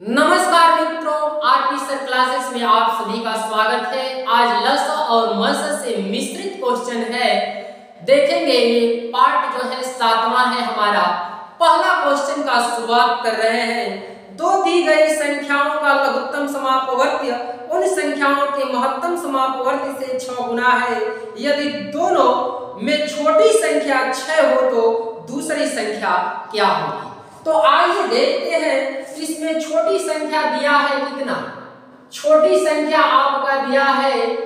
नमस्कार मित्रों, RP sir classes में आप सभी का स्वागत है। आज लस और मस से मिश्रित क्वेश्चन है। देखेंगे ये पार्ट जो है, सातवां है हमारा। पहला क्वेश्चन का शुरुआत कर रहे हैं। दो दी गई संख्याओं का लघुत्तम समापवर्त्य, उन संख्याओं के महत्तम समापवर्त्य से छह गुना है। यदि दोनों में छोटी संख्या छह हो तो दूसरी संख्या क्या होगी? तो आइए देखते हैं इसमें छोटी संख्या दिया है कितना? छोटी संख्या आपका दिया है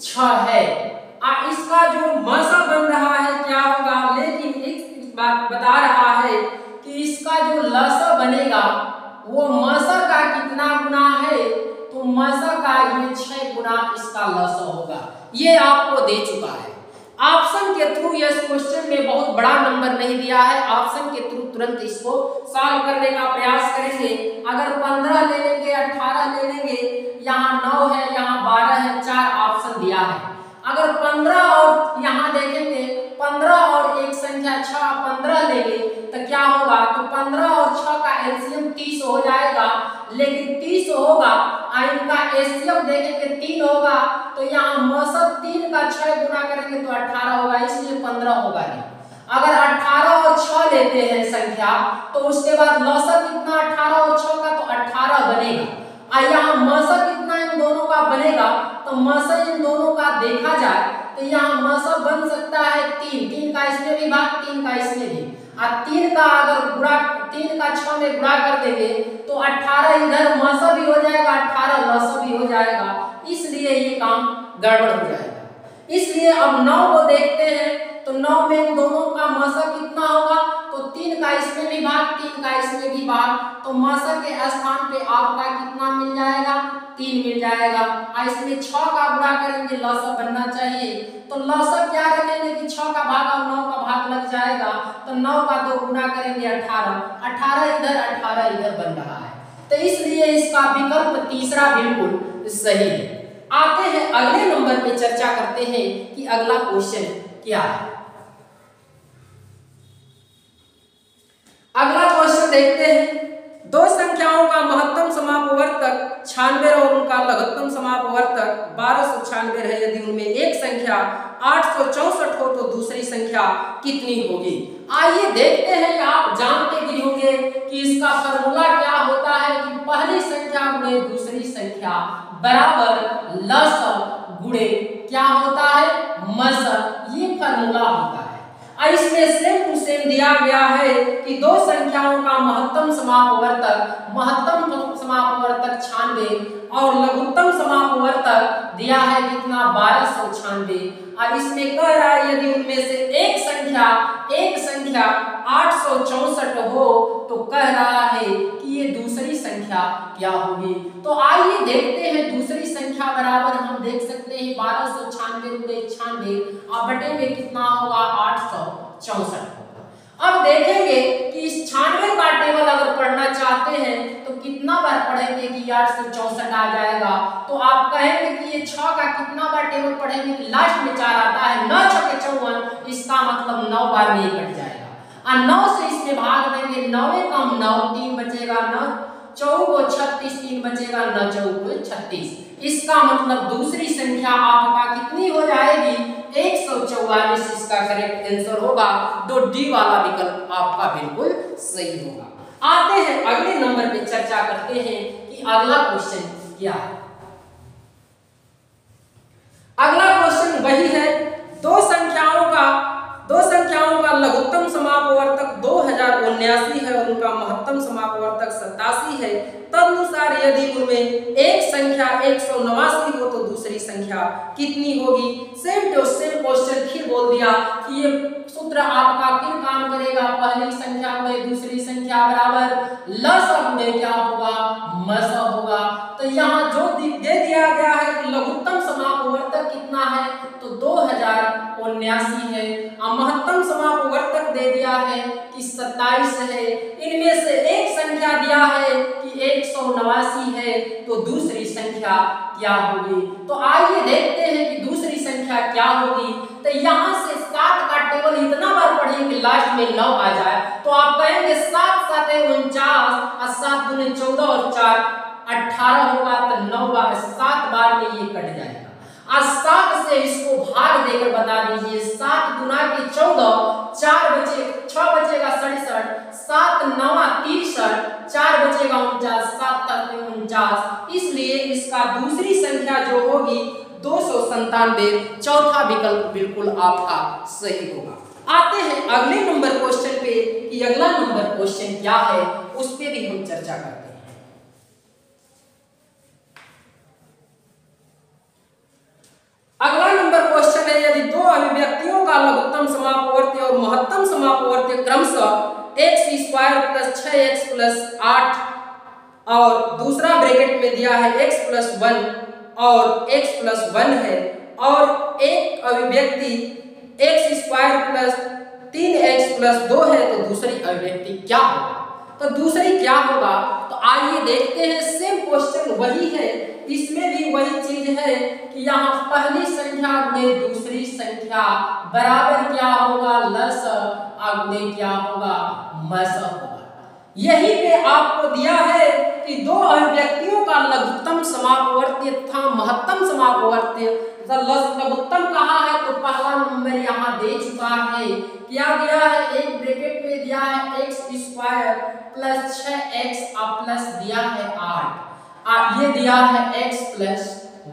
छ है। आ, इसका जो मसा बन रहा है क्या होगा? लेकिन एक बात बता रहा है कि इसका जो लसा बनेगा, वो मसा का कितना गुना है? तो मसा का ये छह गुना इसका लसा होगा। ये आपको दे चुका है। ऑप्शन के थ्रू इस क्वेश्चन में बहुत बड़ा नंबर नहीं दिया है। ऑप्शन के थ्रू तुरंत इसको सॉल्व करने का प्रयास करेंगे। अगर पंद्रह ले लेंगे, अठारह ले लेंगे, यहाँ नौ है, यहाँ बारह है, चार ऑप्शन दिया है। अगर पंद्रह और यहाँ देखेंगे, पंद्रह और एक संख्या छह, पंद्रह लेंगे तो क्या होगा? तो पंद्रह और छह का एलसीएम तीस हो जाएगा। लेकिन तीस होगा इनका एलसीएम देखेंगे, तीन होगा तो यहाँ मौसम तीन का छह गुना करेंगे तो अठारह होगा, इसलिए पंद्रह होगा। नहीं अगर 18 और 6 लेते हैं संख्या तो उसके बाद लौसक कितना 18 और 6 का? तो 18 बनेगा। और यहाँ मसक कितना इन दोनों का बनेगा? तो मसक इन दोनों का देखा जाए तो यहाँ मसक बन सकता है तीन। तीन का इसमें भी भाग, तीन का इसमें भी। और तीन का अगर गुणा, तीन का छह में गुणा कर देंगे तो 18 इधर मसा भी हो जाएगा 18 लसा भी हो जाएगा। इसलिए ये काम गड़बड़ हो जाएगा। इसलिए अब नौ को देखते हैं। तो नौ में दोनों का मसा कितना होगा? तो तीन का इसमें भी भाग, तीन का इसमें भी भाग। तो मसा के स्थान पे आपका कितना मिल जाएगा? तीन मिल जाएगा। और इसमें छह का गुणा करेंगे लसा बनना चाहिए। तो लसा क्या रखेंगे कि छह का भाग और नौ का भाग लग जाएगा? तो नौ का दो गुणा करेंगे अठारह। अठारह इधर अठारह इधर बन रहा है। तो इसलिए इसका विकल्प तीसरा बिल्कुल सही है। आते हैं, अगले नंबर पे चर्चा करते हैं कि अगला क्वेश्चन क्या है? अगला क्वेश्चन देखते हैं। दो संख्याओं का महत्तम समापवर्तक छानवे और उनका लघुत्तम समापवर्तक बारह सौ छानवे है यदि उनमें एक संख्या आठ सौ चौसठ हो तो दूसरी संख्या कितनी होगी? आइए देखते हैं, आप जानते भी होंगे कि इसका फॉर्मूला क्या होता है कि पहली संख्या गुणे दूसरी संख्या बराबर लस गुणे क्या होता है? मस। ये फॉर्मूला होता है। इसमें सेम टू सेम दिया गया है कि दो संख्याओं का महत्तम समापवर्तक महत्तम समापवर्तक छानवे और लघुत्तम समापवर्तक दिया है कितना? बारह सौ छानवे और इसमें कह रहा है यदि उनमें से एक संख्या एक संख्या आठ सौ चौसठ हो तो कह रहा है कि ये दूसरी संख्या क्या होगी? तो आइए देखते हैं दूसरी संख्या बराबर हम देख सकते हैं बारह सौ छानवे रुपए छानवे और बटे में कितना होगा? आठ सौ चौसठ अब देखेंगे कि इस छानवे का टेबल अगर पढ़ना चाहते हैं तो कितना बार पढ़ेंगे कि आठ सौ चौसठ आ जाएगा? तो आप कहेंगे कि ये छ का कितना बार टेबल पढ़ेंगे कि लास्ट में चार आता है? नौ छके चौवन, इसका मतलब नौ बार में कट जाएगा। और नौ से इसमें भाग देंगे नौवे कम नौ, तीन बचेगा, नौ चौको छत्तीस तीन बचेगा न चौको छत्तीस। इसका मतलब दूसरी संख्या आपका कितनी हो जाएगी? एक सौ चौवालीस इसका करेक्ट आंसर होगा तो डी वाला विकल्प आपका बिल्कुल सही होगा। आते हैं, अगले नंबर पे चर्चा करते हैं कि अगला क्वेश्चन क्या है? अगला क्वेश्चन वही है, दो संख्याओं का, दो संख्याओं का लघुत्तम समापवर्तक दो हज़ार उन्यासी है और उनका महत्तम समापवर्तक सतासी है तदनुसार यदि उनमें एक संख्या एक सौ नवासी हो तो दूसरी संख्या कितनी होगी? सेम टू सेम क्वेश्चन फिर बोल दिया कि ये सूत्र आपका फिर काम करेगा? पहली संख्या में, दूसरी संख्या बराबर। लस में क्या होगा? मस होगा। तो यहाँ जो दे दिया गया है कि लघुत्तम समापवर्तक कितना है? तो दो हज़ार उन्यासी है। महत्तम समापवर्तक दे दिया है कि सत्ताईस है। इनमें से एक संख्या दिया है कि एक सौ नवासी है। तो दूसरी संख्या क्या होगी? तो आइए देखते हैं कि दूसरी संख्या क्या होगी। तो यहाँ से सात का टेबल इतना बार पढ़िए कि लास्ट में नौ आ जाए। तो आप कहेंगे सात सात उनचास, और सात दूनी चौदह और चार अठारह होगा तो नौ बार सात बार में ये कट जाएगा सात से इसको भाग देकर बता दीजिए। सात गुना के चौदह, चार बचे, छह बचेगा सड़सठ, सात नवा तिरसठ, चार बचेगा उनचास, सात तक उनचास। इसलिए इसका दूसरी संख्या जो होगी, दो सौ संतानवे, चौथा विकल्प बिल्कुल आपका सही होगा। आते हैं अगले नंबर क्वेश्चन पे कि अगला नंबर क्वेश्चन क्या है, उस पर भी हम चर्चा करते हैं अगला नंबर क्वेश्चन है यदि दो अभिव्यक्तियों का लघुत्तम समापवर्ती और महत्तम समापवर्ती क्रमशः एक्स स्क्वायर प्लस छह एक्स प्लस आठ और दूसरा ब्रैकेट में दिया है एक्स प्लस वन और एक्स प्लस वन है और एक अभिव्यक्ति एक्स स्क्वायर प्लस तीन एक्स प्लस दो है तो दूसरी अभिव्यक्ति क्या होगा? तो दूसरी क्या होगा? तो आइए देखते हैं सेम क्वेश्चन वही है। इसमें भी वही चीज़ है कि यहाँ पहली संख्या गुणे दूसरी संख्या बराबर क्या होगा? लस गुणे क्या होगा? मस होगा। यही पे आपको दिया है कि दो अभिव्यक्तियों का लघुत्तम समापवर्ती तथा महत्तम समापवर्ती लघुत्तम कहा है? तो पहला नंबर यहाँ दे चुका है। क्या दिया है? एक ब्रैकेट में दिया है एक्स स्क्वायर प्लस छह एक्स और प्लस दिया है आठ। आ, ये दिया है x प्लस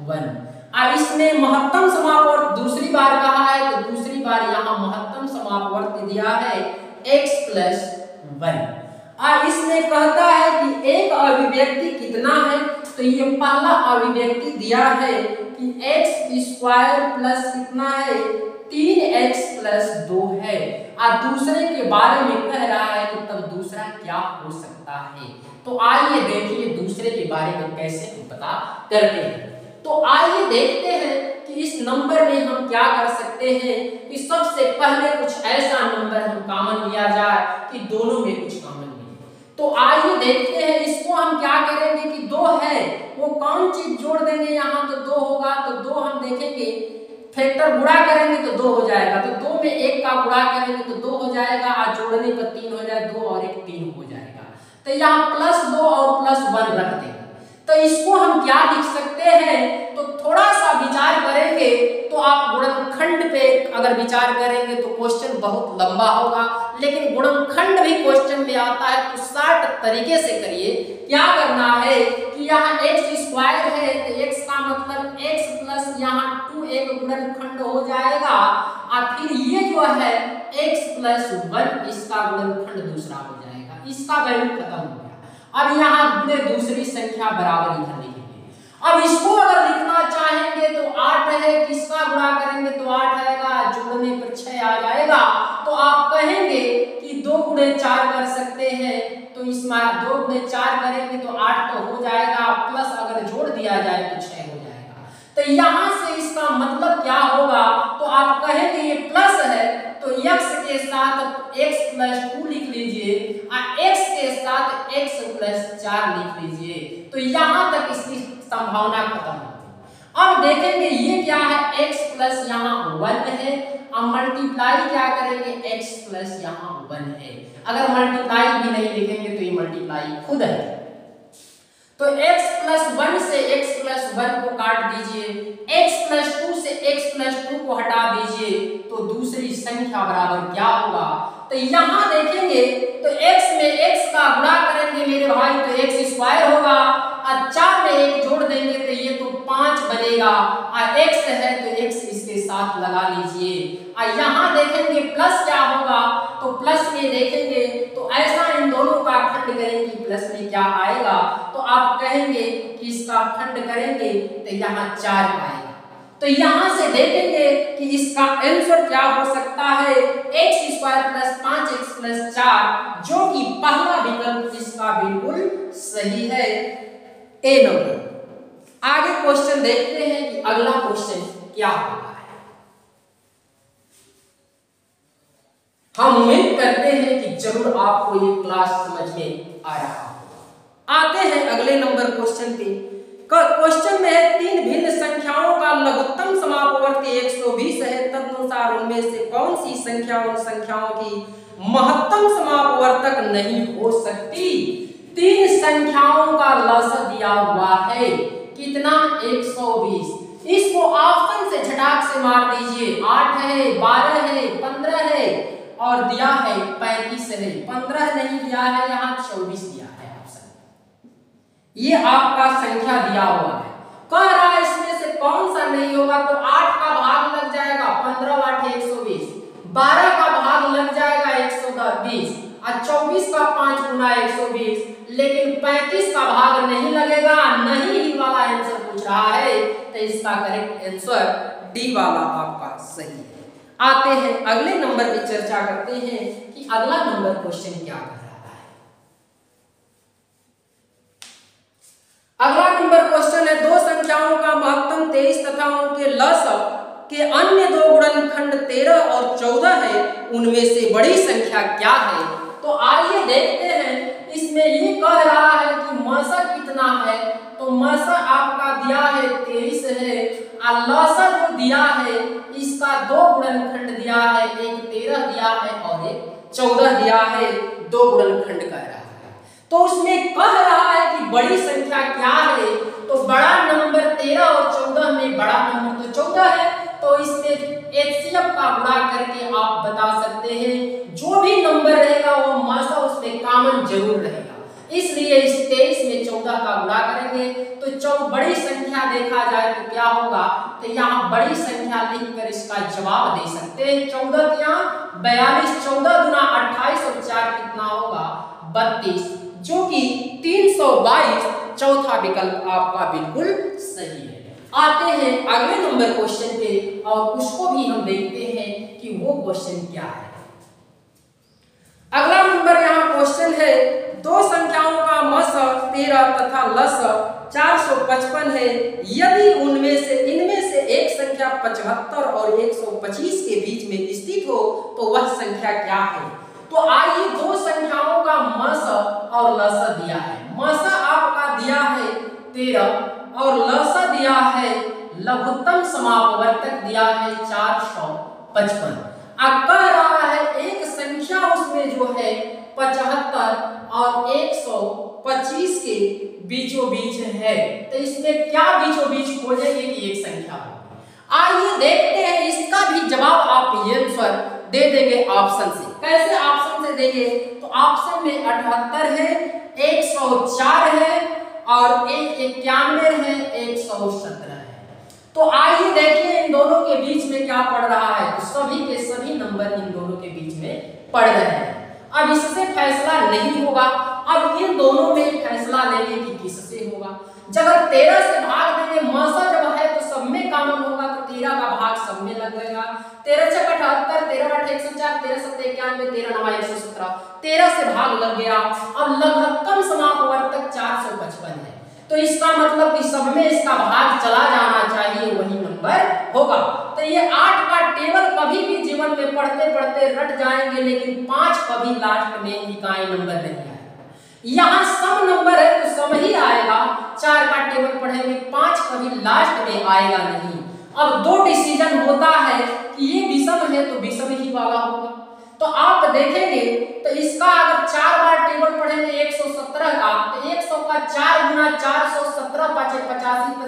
वन अब इसने महत्तम समापवर्त दूसरी बार कहा है तो दूसरी बार यहाँ महत्तम समापवर्त दिया है, x प्लस वन अब इसने कहता है कि एक अभिव्यक्ति कितना है? तो ये पहला अभिव्यक्ति दिया है कि x स्क्वायर प्लस कितना है? तीन एक्स प्लस दो है। और दूसरे के बारे में कह रहा है कि तब दूसरा क्या हो सकता है? तो आइए देखिए दूसरे के बारे में कैसे पता करते हैं। तो आइए देखते हैं कि इस नंबर में हम क्या कर सकते हैं कि सबसे पहले कुछ ऐसा नंबर हम कॉमन लिया जाए कि दोनों में कुछ कॉमन मिले। तो आइए देखते हैं, इसको हम क्या करेंगे कि दो है, वो कौन चीज़ जोड़ देंगे यहाँ? तो दो होगा तो दो हम देखेंगे। फैक्टर गुणा करेंगे तो दो हो जाएगा। तो दो में एक का गुणा करेंगे तो दो हो जाएगा आज जोड़ने पर तीन हो जाए, दो और एक तीन हो जाएगा। तो यहाँ प्लस दो और प्लस वन रख देंगे। तो इसको हम क्या लिख सकते हैं? तो थोड़ा सा विचार करेंगे तो आप गुणनखंड पे अगर विचार करेंगे तो क्वेश्चन बहुत लंबा होगा। लेकिन गुणनखंड भी क्वेश्चन में आता है तो शार्ट तरीके से करिए। क्या करना है कि यहाँ एक्स स्क्वायर है तो एक्स का मतलब एक्स प्लस यहाँ टू एक गुणनखंड हो जाएगा। और फिर ये जो है एक्स प्लस वन इसका गुणनखंड दूसरा हो जाएगा। इसका वैल्यू खत्म हो गया। अब यहाँ अपने दूसरी संख्या बराबर इधर लिखेंगे अब इसको अगर लिखना चाहेंगे तो आठ है, किसका गुणा करेंगे तो आठ आएगा, जोड़ने पर छह आ जाएगा। तो आप कहेंगे कि दो गुणे चार कर सकते हैं तो इसमें दो गुणे चार करेंगे तो आठ तो हो जाएगा, प्लस अगर जोड़ दिया जाए तो छह हो जाएगा। तो यहाँ से इसका मतलब क्या होगा? तो आप कहेंगे ये प्लस है तो x के साथ x प्लस टू लिख लीजिए और x के साथ x प्लस चार लिख लीजिए। तो यहाँ तक इसकी संभावना खत्म होती अब देखेंगे ये क्या है? x प्लस यहाँ वन है। अब मल्टीप्लाई क्या करेंगे? x प्लस यहाँ वन है। अगर मल्टीप्लाई भी नहीं लिखेंगे तो ये मल्टीप्लाई खुद है। तो x प्लस वन से x प्लस वन को काट दीजिए। x प्लस टू से x प्लस टू को हटा दीजिए। तो दूसरी संख्या बराबर क्या होगा? तो यहाँ देखेंगे तो x में x का गुणा करेंगे मेरे भाई तो x स्क्वायर होगा। और चार में एक जोड़ देंगे तो ये तो पाँच बनेगा। और x है तो x इसके साथ लगा लीजिए। और यहाँ देखेंगे प्लस क्या होगा? तो प्लस में देखेंगे तो ऐसा इन दोनों का खंड करेंगे प्लस में क्या आएगा? आप कहेंगे कि इसका खंड करेंगे तो यहाँ चार आएगा। तो यहाँ से देखेंगे कि इसका आंसर क्या हो सकता है। एक्स स्क्वायर प्लस पाँच एक्स प्लस चार, जो कि पहला विकल्प इसका बिल्कुल सही है। ए नंबर आगे क्वेश्चन देखते हैं कि अगला क्वेश्चन क्या होगा हम उम्मीद करते हैं कि ज़रूर आपको ये क्लास समझ में आ रहा होगा। आते हैं अगले नंबर क्वेश्चन पे। क्वेश्चन में है, तीन भिन्न संख्याओं का लघुत्तम समापवर्ती 120 है। तदनुसार उनमें से कौन सी संख्या उन संख्याओं की महत्तम समापवर्तक नहीं हो सकती? तीन संख्याओं का लस दिया हुआ है। कितना? 120 इसको ऑप्शन से झटाक से मार दीजिए। आठ है, बारह है, पंद्रह है और दिया है पैंतीस है। पंद्रह नहीं, दिया है यहाँ, चौबीस दिया है। ये आपका संख्या दिया हुआ है। कह रहा है, इसमें से कौन सा नहीं होगा तो आठ का भाग लग जाएगा, पंद्रह आठ एक सौ बीस। बारह का भाग लग जाएगा एक सौ बीस। और चौबीस का पाँच गुना एक सौ बीस, लेकिन पैंतीस का भाग नहीं लगेगा, नहीं ही वाला आंसर पूछ रहा है तो इसका करेक्ट आंसर डी वाला आपका सही है। आते हैं, अगले नंबर की चर्चा करते हैं कि अगला नंबर क्वेश्चन क्या है? अगला नंबर क्वेश्चन है, दो संख्याओं का महत्तम तेईस तथा उनके लस के अन्य दो गुणनखंड तेरह और चौदह है, उनमें से बड़ी संख्या क्या है? तो आइए देखते हैं, इसमें ये कह रहा है कि मसा कितना है? तो मसा आपका दिया है तेईस है और लसा जो दिया है, इसका दो गुणनखंड दिया है, एक तेरह दिया है और एक चौदह दिया है, दो गुणनखंड कह रहा है। तो उसमें कह रहा है कि बड़ी संख्या क्या है तो बड़ा नंबर तेरह और चौदह में बड़ा नंबर तो चौदह है तो इसमें एचसीएफ का गुणा करके आप बता सकते हैं। जो भी नंबर रहेगा, वो मासा उसमें कॉमन ज़रूर रहेगा। इसलिए इस तेईस में चौदह का गुणा करेंगे। तो चौ बड़ी संख्या देखा जाए तो क्या होगा? तो यहाँ बड़ी संख्या लिखकर इसका जवाब दे सकते हैं। चौदह यहाँ बयालीस। चौदह गुना अट्ठाईस और चार कितना होगा? बत्तीस। जो कि तीन सौ बाईस, चौथा विकल्प आपका बिल्कुल सही है। आते हैं अगले नंबर क्वेश्चन पे और उसको भी हम देखते हैं कि वो क्वेश्चन क्या है। अगला नंबर यहाँ क्वेश्चन है, दो संख्याओं का मस तेरह तथा लस चार सौ पचपन है। यदि उनमें से, इनमें से एक संख्या पचहत्तर और एक सौ पच्चीस के बीच में स्थित हो तो वह संख्या क्या है? तो आइए दो संख्याओं का मस और लस दिया है। मस आपका दिया है तेरह और लस दिया है, लघुत्तम समापवर्तक दिया है चार सौ पचपन। कह रहा है, एक संख्या उसमें जो है पचहत्तर और 125 के बीचों बीच है। तो इसमें क्या बीचों बीच खोजेंगे कि एक संख्या आइए देखते हैं, इसका भी जवाब आप ये आंसर दे देंगे ऑप्शन से। कैसे ऑप्शन से देंगे? तो ऑप्शन में अठहत्तर है 104 है और एक इक्यानवे है, एक सौ सत्रह है। तो आइए देखिए इन दोनों के बीच में क्या पड़ रहा है। तो सभी के सभी नंबर इन दोनों के बीच में पड़ रहे हैं। अब इससे फैसला नहीं होगा। अब इन दोनों में फैसला लेने की किससे होगा। जब तेरह से भाग देंगे। मौसा जब है तो सब में कामन होगा तो तेरह का भाग सब में लगेगा तेरह छह अठहत्तर तेरह आठ एक सौ चार तेरह सत्तर इक्यानवे तेरह नवा एक सौ सत्रह तेरह से भाग लग गया अब लगभग समापवर्तक चार सौ पचपन है. तो इसका मतलब कि सब में इसका भाग चला जाना चाहिए, वही नंबर होगा. तो ये आठ का टेबल कभी भी जीवन में पढ़ते पढ़ते रट जाएँगे, लेकिन पाँच कभी लास्ट में इकाई नंबर नहीं आएगा. यहाँ सम नंबर है तो सम ही आएगा. चार का टेबल पढ़ेंगे, पाँच कभी लास्ट में आएगा नहीं. अब दो डिसीज़न होता है कि ये विषम है तो विषम ही वाला होगा। तो आप देखेंगे तो इसका अगर चार बार टेबल पढ़ेंगे 117 का तो 100 का चार गुना चार सौ सत्रह पाचे पचासी तो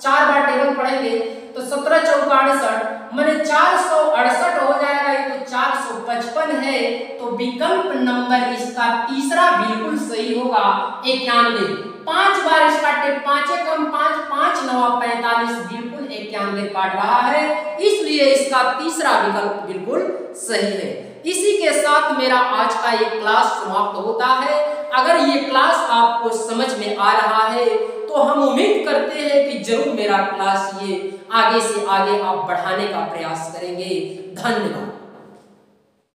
चार बार टेबल पढ़ेंगे तो सत्रह चौका अड़सठ, मैंने चार सौ अड़सठ हो जाएगा, ये तो चार सौ पचपन है तो विकल्प नंबर इसका तीसरा बिल्कुल सही होगा इक्यानवे पाँच बार इसका टेप पांचे कम पाँच पाँच नवा पैंतालीस, बिल्कुल इक्यानवे काट रहा है। इसलिए इसका तीसरा विकल्प बिल्कुल सही है। इसी के साथ मेरा आज का ये क्लास समाप्त होता है। अगर ये क्लास आपको समझ में आ रहा है तो हम उम्मीद करते हैं कि ज़रूर मेरा क्लास ये आगे से आगे आप बढ़ाने का प्रयास करेंगे। धन्यवाद।